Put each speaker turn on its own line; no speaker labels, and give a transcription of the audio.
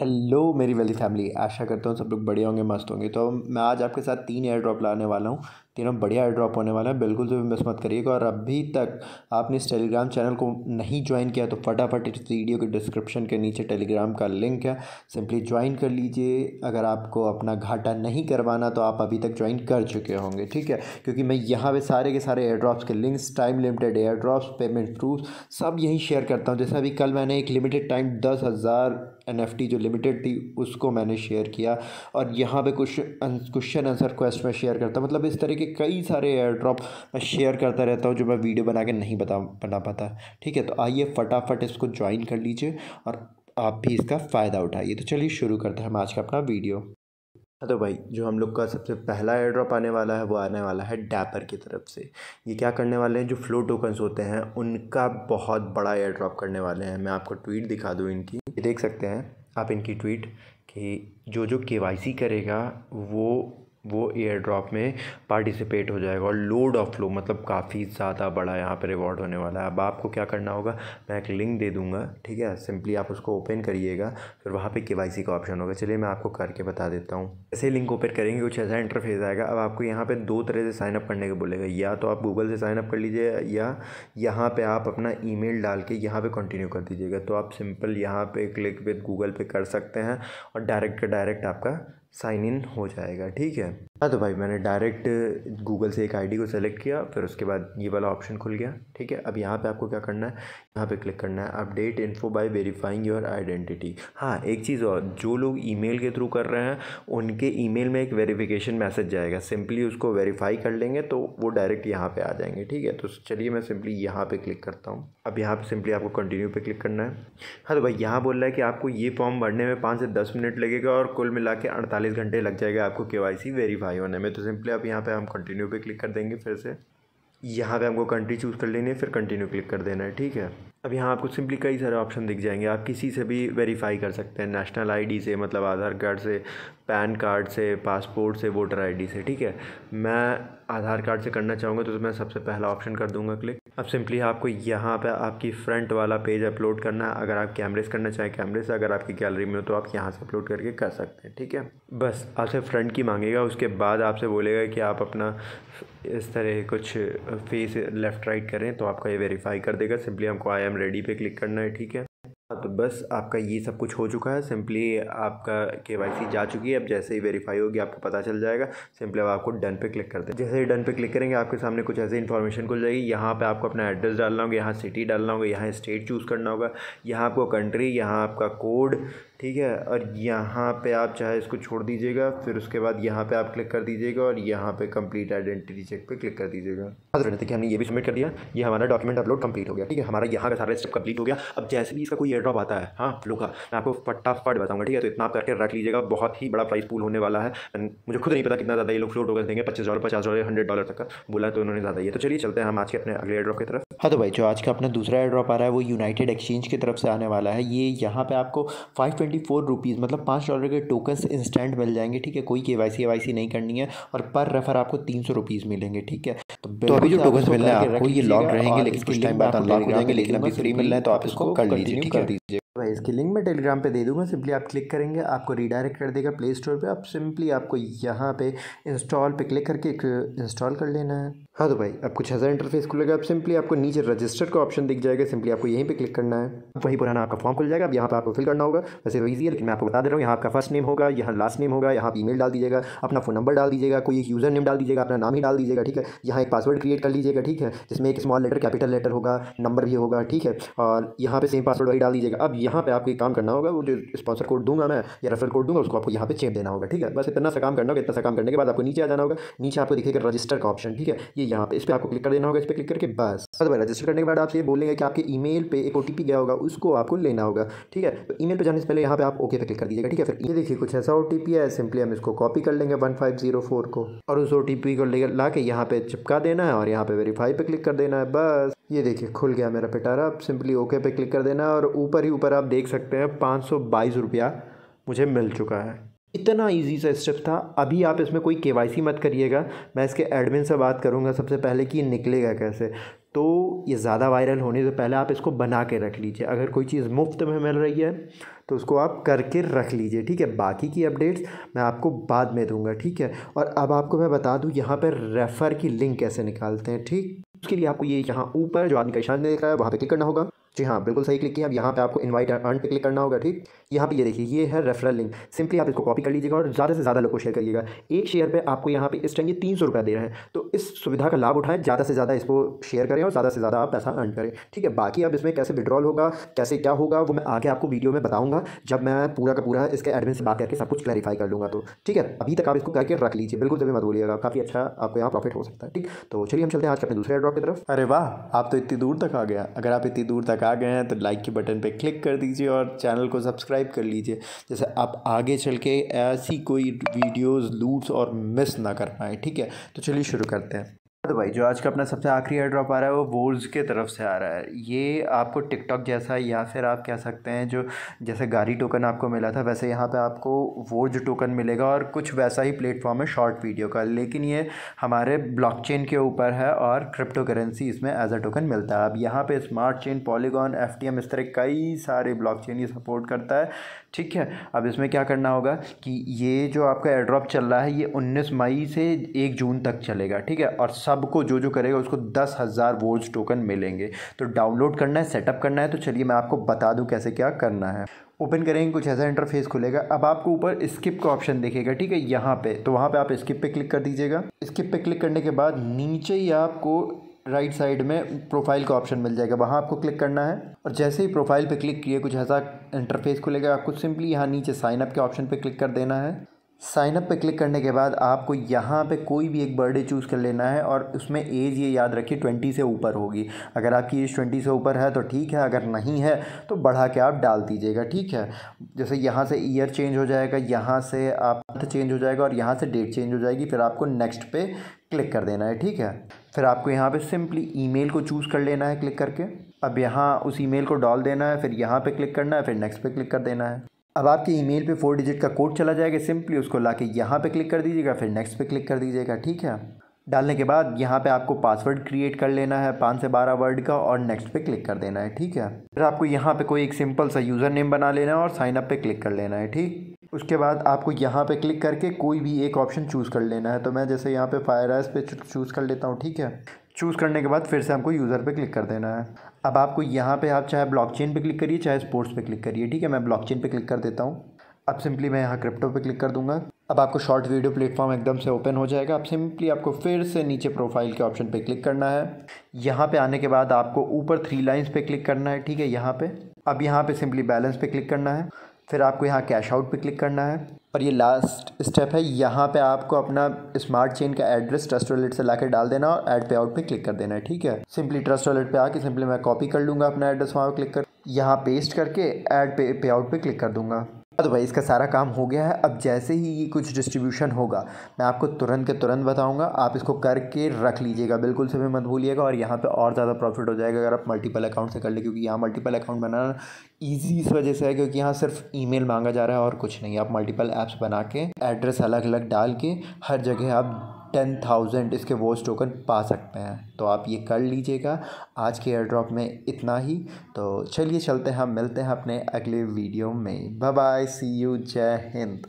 Hello मेरी वेली family, आशा करता हूँ सब लोग बढ़िया होंगे, मस्त होंगे। तो मैं आज आपके साथ तीन एयर ड्रॉप लाने वाला हूँ। तीनों बढ़िया एयर ड्रॉप होने वाला है। बिल्कुल भी मिस मत करिएगा। और अभी तक आपने इस टेलीग्राम चैनल को नहीं ज्वाइन किया तो फटाफट इस वीडियो के डिस्क्रिप्शन के नीचे टेलीग्राम का लिंक है। सिंपली ज्वाइन कर लीजिए। अगर आपको अपना घाटा नहीं करवाना तो आप अभी तक ज्वाइन कर चुके होंगे, ठीक है? क्योंकि मैं यहाँ पे सारे के सारे एयर ड्रॉप्स के links time limited air drops payment proof सब यहीं शेयर करता हूँ। जैसे अभी कल मैंने एक लिमिटेड टाइम दस हज़ार एन जो लिमिटेड थी, उसको मैंने शेयर किया। और यहाँ पे कुछ क्वेश्चन आंसर क्वेस्ट में शेयर करता मतलब इस तरह के कई सारे एयर ड्रॉप मैं शेयर करता रहता हूँ जो मैं वीडियो बना के नहीं बता, बना पाता। ठीक है तो आइए फटाफट इसको ज्वाइन कर लीजिए और आप भी इसका फ़ायदा उठाइए। तो चलिए शुरू करते हैं हम आज का अपना वीडियो हाँ तो भाई, जो हम लोग का सबसे पहला एयर ड्रॉप आने वाला है, वो आने वाला है डैपर की तरफ़ से। ये क्या करने वाले हैं? जो फ्लो टोकन्स होते हैं, उनका बहुत बड़ा एयर ड्रॉप करने वाले हैं। मैं आपको ट्वीट दिखा दूँ इनकी। ये देख सकते हैं, आप इनकी ट्वीट कि जो जो के करेगा, वो वो एयर ड्रॉप में पार्टिसिपेट हो जाएगा और लोड ऑफ़ फ्लो मतलब काफ़ी ज़्यादा बड़ा यहाँ पे रिवॉर्ड होने वाला है। अब आपको क्या करना होगा, मैं एक लिंक दे दूँगा, ठीक है? सिंपली आप उसको ओपन करिएगा, फिर वहाँ पे के का ऑप्शन होगा। चलिए मैं आपको करके बता देता हूँ। ऐसे लिंक ओपन करेंगे, कुछ ऐसा इंटरफेस आएगा। अब आपको यहाँ पर दो तरह से साइनअप करने को बोलेगा। या तो आप गूगल से साइनअप कर लीजिए, या यहाँ पर आप अपना ई डाल के यहाँ पर कंटिन्यू कर दीजिएगा। तो आप सिंपल यहाँ पर क्लिक विद गूगल पे कर सकते हैं और डायरेक्ट डायरेक्ट आपका साइन इन हो जाएगा ठीक है? हाँ तो भाई मैंने डायरेक्ट गूगल से एक आईडी को सेलेक्ट किया, फिर उसके बाद ये वाला ऑप्शन खुल गया, ठीक है? अब यहाँ पे आपको क्या करना है? यहाँ पे क्लिक करना है update info by verifying your identity हाँ एक चीज़ और, जो लोग ईमेल के थ्रू कर रहे हैं, उनके ईमेल में एक वेरिफिकेशन मैसेज जाएगा। सिंपली उसको वेरीफाई कर लेंगे तो वो डायरेक्ट यहाँ पर आ जाएँगे, ठीक है? तो चलिए मैं सिंपली यहाँ पर क्लिक करता हूँ। अब यहाँ पर सिंपली आपको कंटिन्यू पर क्लिक करना है। हाँ तो भाई यहाँ बोल रहा है कि आपको ये फॉर्म भरने में पाँच से दस मिनट लगेगा और कुल मिला के अड़तालीस घंटे लग जाएगा आपको के वाई सी वेरीफाई होने में तो सिंपली आप यहाँ पे हम कंटिन्यू पे क्लिक कर देंगे फिर से। यहाँ पे हमको कंट्री चूज़ कर लेनी है, फिर कंटिन्यू क्लिक कर देना है, ठीक है? अब यहाँ आपको सिंपली कई सारे ऑप्शन दिख जाएँगे। आप किसी से भी वेरीफाई कर सकते हैं नेशनल आईडी से मतलब आधार कार्ड से पैन कार्ड से पासपोर्ट से वोटर आईडी से, ठीक है? मैं आधार कार्ड से करना चाहूँगा तो तो मैं सबसे पहला ऑप्शन कर दूँगा क्लिक अब सिंपली आपको यहाँ पे आपकी फ्रंट वाला पेज अपलोड करना है। अगर आप कैमरे से करना चाहें कैमरे से अगर आपकी गैलरी में हो तो आप यहाँ से अपलोड करके कर सकते हैं, ठीक है? बस, आपसे फ्रंट की मांगेगा, उसके बाद आपसे बोलेगा कि आप अपना इस तरह कुछ फेस लेफ़्ट राइट करें तो आपका ये वेरीफाई कर देगा। सिंपली हमको आई एम रेडी पे क्लिक करना है, ठीक है? हाँ तो बस आपका ये सब कुछ हो चुका है। सिंपली आपका के वाई जा चुकी है। अब जैसे ही वेरीफाई होगी, आपको पता चल जाएगा। सिंपली अब आपको डन पे क्लिक करते हैं जैसे ही डन पे क्लिक करेंगे, आपके सामने कुछ ऐसे इन्फॉर्मेशन खुल जाएगी। यहाँ पे आपको अपना एड्रेस डालना होगा, यहाँ सिटी डालना होगा, यहाँ स्टेट चूज़ करना होगा। यहाँ आपको कंट्री यहाँ आपका कोड ठीक है और यहाँ पे आप चाहे इसको छोड़ दीजिएगा फिर उसके बाद यहाँ पे आप क्लिक कर दीजिएगा और यहाँ पे कंप्लीट आइडेंटिटी चेक पे क्लिक कर दीजिएगा। हाँ तो देखिए हमने ये भी सबमिट कर दिया। ये हमारा डॉक्यूमेंट अपलोड कंप्लीट हो गया ठीक है? हमारा यहाँ का सारा स्टेप कंप्लीट हो गया। अब जैसे भी इसका कोई एयर ड्रॉप आता है हाँ फ्लो का मैं आपको फटाफट बताऊँगा ठीक है? तो इतना आप करके रख लीजिएगा बहुत ही बड़ा प्राइस पूल होने वाला है। मुझे खुद नहीं पता कितना ज़्यादा ये लोग फ्लो टोकन देंगे पच्चीस डॉलर पचास डॉलर हंड्रेड डॉलर तक का। बोला तो उन्होंने ज़्यादा ये तो चलिए चलते हैं हम आज के अपने अगले एयर ड्रॉप की तरफ़। हाँ तो भाई जो आज का अपना दूसरा एयर ड्रॉप आ रहा है वो यूनाइटेड एक्सचेंज की तरफ़ से आने वाला है। ये यहाँ पे आपको फाइव ट्वेंटी फोर रुपीज़ मतलब पाँच डॉलर के टोकन्स इंस्टेंट मिल जाएँगे ठीक है? कोई के वाई सी वाई सी नहीं करनी है और पर रेफर आपको तीन सौ रुपीज़ मिलेंगे ठीक है? तो, तो अभी जो टोकन्स मिल रहे हैं आपको ये लॉक रहेंगे लेकिन कुछ टाइम बाद अनलॉक हो जाएँगे लेकिन अभी फ्री मिल रहा है तो आप इसको कर लीजिए ठीक है? भाई इसकी लिंक मैं टेलीग्राम पे दे दूँगा सिंपली आप क्लिक करेंगे आपको रीडायरेक्ट कर देगा प्ले स्टोर पे आप सिंपली आपको यहाँ पे इंस्टॉल पे क्लिक करके इंस्टॉल कर लेना है। हाँ तो भाई अब कुछ ऐसा इंटरफेस खुलेगा अब सिंपली आपको नीचे रजिस्टर का ऑप्शन दिख जाएगा सिंपली आपको यहीं पे क्लिक करना है। वही पुराना आपका फॉर्म खुल जाएगा अब यहाँ पे आपको फिल करना होगा। वैसे ईजी है, लेकिन मैं आपको बता दे रहा हूँ, यहाँ आपका फ़र्स्ट नेम होगा, यहाँ लास्ट नेम होगा, यहाँ पर ईमेल डाल दीजिएगा, अपना फ़ोन नंबर डाल दीजिएगा, कोई एक यूज़र नेम डाल दीजिएगा, अपना नाम ही डाल दीजिएगा, ठीक है? यहाँ एक पासवर्ड क्रिएट कर लीजिएगा, ठीक है? जिसमें एक स्मॉल लेटर कैपिटल लेटर होगा नंबर भी होगा, ठीक है? और यहाँ पे सेम पासवर्ड वही डाल दीजिएगा। अब यहाँ पे आपको काम करना होगा, वो जो स्पॉन्सर कोड दूँगा मैं, या रेफर कोड दूँगा, उसको आपको यहाँ पे चेप देना होगा, ठीक है? बस इतना सा काम करना होगा, इतना सा काम करने के बाद आपको नीचे आ जाना होगा, नीचे आपको दिखेगा रजिस्टर का ऑप्शन ठीक है? ये यहाँ पे, इस पर आपको क्लिक कर देना होगा, इस पर क्लिक करके बस। रजिस्टर करने के बाद आपसे ये बोलेंगे कि आपके ईमेल पे एक ओटीपी गया होगा, उसको आपको लेना होगा, ठीक है? तो ईमेल पे जाने से पहले यहाँ पे आप ओके पे क्लिक कर दीजिएगा, ठीक है? फिर ये देखिए, कुछ ऐसा ओ है सिंपली हम इसको कॉपी कर लेंगे वन फाइव ज़ीरो फोर को। और उस ओ को ला के यहाँ पे चिपका देना है और यहाँ पे वेरीफाई पे क्लिक कर देना है, बस। ये देखिए, खुल गया मेरा पिटारा। अब सिंपली ओके पे क्लिक कर देना है और ऊपर ही ऊपर आप देख सकते हैं, पाँच सौ बाईस रुपया मुझे मिल चुका है। इतना इजी सा स्टेप था। अभी आप इसमें कोई के मत करिएगा। मैं इसके एडमिन से बात करूँगा सबसे पहले कि निकलेगा कैसे। तो ये ज़्यादा वायरल होने से पहले आप इसको बना के रख लीजिए। अगर कोई चीज़ मुफ़्त में मिल रही है तो उसको आप करके रख लीजिए, ठीक है? बाकी की अपडेट्स मैं आपको बाद में दूँगा, ठीक है? और अब आपको मैं बता दूँ, यहाँ पर रेफ़र की लिंक कैसे निकालते हैं, ठीक? उसके लिए आपको ये यहाँ ऊपर जो आदमी का इशान देख रहा है, वहाँ पर क्लिक करना होगा। जी हाँ बिल्कुल सही क्लिक किया। अब यहाँ पे आपको इनवाइट अर्न पे क्लिक करना होगा, ठीक? यहाँ पे ये देखिए, ये है रेफरल लिंक सिंपली आप इसको कॉपी कर लीजिएगा और ज़्यादा से ज़्यादा लोग को शेयर करिएगा। एक शेयर पे आपको यहाँ पे इस टाइम ये तीन सौ रुपये दे रहे हैं। तो इस सुविधा का लाभ उठाएँ, ज़्यादा से ज़्यादा इसको शेयर करें और ज़्यादा से ज़्यादा आप पैसा अर्न करें, ठीक है? बाकी अब इसमें कैसे विड्रॉल होगा, कैसे क्या होगा, वो मैं आगे आपको वीडियो में बताऊँगा, जब मैं पूरा का पूरा इसके एडमिन से बात करके सब कुछ क्लैरिफाई कर लूँगा तो ठीक है? अभी तक आप इसको करके रख लीजिए। बिल्कुल तभी मत बोलिएगा काफ़ी अच्छा आपको यहाँ प्रॉफिट हो सकता है, ठीक? तो चलिए हम चलते हैं आज अपने दूसरे ड्रॉप की तरफ़। अरे वाह! आप तो इतनी दूर तक आ गया अगर आप इतनी दूर तक आ गए हैं तो लाइक के बटन पे क्लिक कर दीजिए और चैनल को सब्सक्राइब कर लीजिए। जैसे आप आगे चल के ऐसी कोई वीडियोज़ लूट्स और मिस ना कर पाएँ, ठीक है? तो चलिए शुरू करते हैं। तो भाई, जो आज का अपना सबसे आखिरी एयर ड्रॉप आ रहा है, वो वोर्स के तरफ़ से आ रहा है। ये आपको टिकटॉक जैसा या फिर आप कह सकते हैं जो, जैसे गाड़ी टोकन आपको मिला था, वैसे यहाँ पे आपको वोर्ज टोकन मिलेगा और कुछ वैसा ही प्लेटफॉर्म है शॉर्ट वीडियो का। लेकिन ये हमारे ब्लॉकचेन के ऊपर है और क्रिप्टो करेंसी इसमें एज अ टोकन मिलता है। अब यहाँ पर स्मार्ट चेन पॉलीगॉन एफटीएम इस तरह कई सारे ब्लॉक ये सपोर्ट करता है। ठीक है? अब इसमें क्या करना होगा कि ये जो आपका एयर ड्रॉप चल रहा है, ये उन्नीस मई से एक जून तक चलेगा। ठीक है? और सबको जो जो करेगा उसको दस हज़ार वोल्ट टोकन मिलेंगे। तो डाउनलोड करना है सेटअप करना है तो चलिए मैं आपको बता दूँ कैसे क्या करना है। ओपन करेंगे, कुछ ऐसा इंटरफेस खुलेगा। अब आपको ऊपर स्किप का ऑप्शन दिखेगा, ठीक है, यहाँ पे। तो वहाँ पे आप स्किप पे क्लिक कर दीजिएगा। स्किप पे क्लिक करने के बाद नीचे ही आपको राइट right साइड में प्रोफ़ाइल का ऑप्शन मिल जाएगा। वहाँ आपको क्लिक करना है। और जैसे ही प्रोफ़ाइल पे क्लिक किए, कुछ ऐसा इंटरफेस खुलेगा। आपको सिंपली यहाँ नीचे साइन अप के ऑप्शन पे क्लिक कर देना है। साइन अप पे क्लिक करने के बाद आपको यहाँ पे कोई भी एक बर्थडे चूज़ कर लेना है और उसमें एज ये याद रखिए ट्वेंटी से ऊपर होगी। अगर आपकी एज ट्वेंटी से ऊपर है तो ठीक है, अगर नहीं है तो बढ़ा के आप डाल दीजिएगा, ठीक है? जैसे यहाँ से ईयर चेंज हो जाएगा, यहाँ से आप चेंज हो जाएगा और यहाँ से डेट चेंज हो जाएगी, फिर आपको नेक्स्ट पे क्लिक कर देना है, ठीक है? फिर आपको यहाँ पे सिंपली ईमेल को चूज़ कर लेना है क्लिक करके। अब यहाँ उस ईमेल को डाल देना है, फिर यहाँ पे क्लिक करना है, फिर नेक्स्ट पे क्लिक कर देना है। अब आपके ईमेल पे फोर डिजिट का कोड चला जाएगा, सिंपली उसको ला के यहाँ पर क्लिक कर दीजिएगा, फिर नेक्स्ट पे क्लिक कर दीजिएगा, ठीक है? डालने के बाद यहाँ पे आपको पासवर्ड क्रिएट कर लेना है, पाँच से बारह वर्ड का, और नेक्स्ट पे क्लिक कर देना है, ठीक है? फिर आपको यहाँ पे कोई एक सिंपल सा यूज़र नेम बना लेना है और साइन अप पे क्लिक कर लेना है, ठीक? उसके बाद आपको यहाँ पे क्लिक करके कोई भी एक ऑप्शन चूज़ कर लेना है तो मैं जैसे यहाँ पे फायर एस पे चूज़ कर लेता हूँ, ठीक है? चूज़ करने के बाद फिर से हमको यूज़र पे क्लिक कर देना है। अब आपको यहाँ पे आप चाहे ब्लॉकचेन पे क्लिक करिए, चाहे स्पोर्ट्स पे क्लिक करिए, ठीक है? मैं ब्लॉकचेन पे क्लिक कर देता हूँ। अब सिंपली मैं यहाँ क्रिप्टो पे क्लिक कर दूँगा। अब आपको शॉर्ट वीडियो प्लेटफॉर्म एकदम से ओपन हो जाएगा। अब सिंपली आपको फिर से नीचे प्रोफ़ाइल के ऑप्शन पे क्लिक करना है। यहाँ पे आने के बाद आपको ऊपर थ्री लाइंस पे क्लिक करना है, ठीक है? यहाँ पे। अब यहाँ पे सिंपली बैलेंस पे क्लिक करना है। फिर आपको यहाँ कैश आउट पे क्लिक करना है। और ये लास्ट स्टेप है, यहाँ पे आपको अपना स्मार्ट चेन का एड्रेस ट्रस्ट वॉलेट से लाके डाल देना और ऐड पे आउट पे क्लिक कर देना है, ठीक है? सिंपली ट्रस्ट वॉलेट पे आके सिंपली मैं कॉपी कर लूँगा अपना एड्रेस वहाँ क्लिक कर, यहाँ पेस्ट करके ऐड पे पे आउट पे क्लिक कर दूँगा। तो भाई इसका सारा काम हो गया है। अब जैसे ही ये कुछ डिस्ट्रीब्यूशन होगा, मैं आपको तुरंत के तुरंत बताऊँगा। आप इसको करके रख लीजिएगा। बिल्कुल से भी मत भूलिएगा और यहाँ पे और ज़्यादा प्रॉफिट हो जाएगा अगर आप मल्टीपल अकाउंट से कर लें, क्योंकि यहाँ मल्टीपल अकाउंट बनाना ईजी इस वजह से है, क्योंकि यहाँ सिर्फ़ ईमेल मांगा जा रहा है और कुछ नहीं आप मल्टीपल ऐप्स बना के एड्रेस अलग अलग डाल के हर जगह आप टेन थाउज़ेंड इसके वॉच टोकन पा सकते हैं। तो आप ये कर लीजिएगा। आज के एयर ड्रॉप में इतना ही। तो चलिए चलते हैं हम मिलते हैं अपने अगले वीडियो में। बाय बाय सी यू जय हिंद